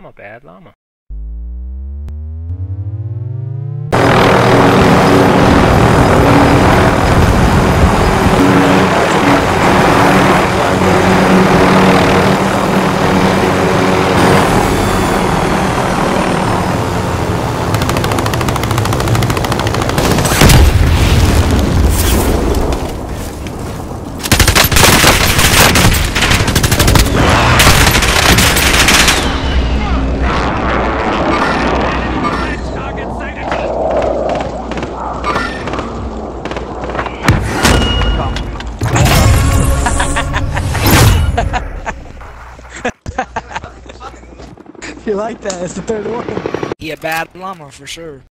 I'm a bad llama. You like that? It's the third one. He a bad llama for sure.